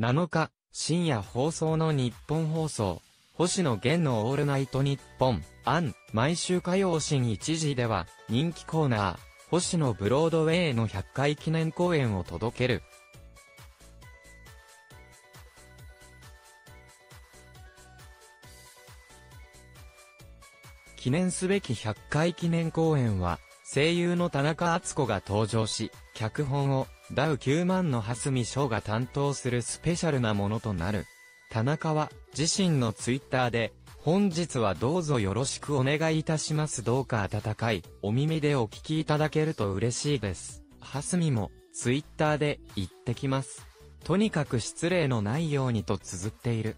7日、深夜放送の日本放送、星野源のオールナイトニッポン、アン、毎週火曜深1時では、人気コーナー、星野ブロードウェイの100回記念公演を届ける。記念すべき100回記念公演は、声優の田中敦子が登場し、脚本をダウ9万の蓮見翔が担当するスペシャルなものとなる。田中は自身のツイッターで、本日はどうぞよろしくお願いいたしますどうか温かいお耳でお聞きいただけると嬉しいです。蓮見もツイッターで言ってきます。とにかく失礼のないようにと綴っている。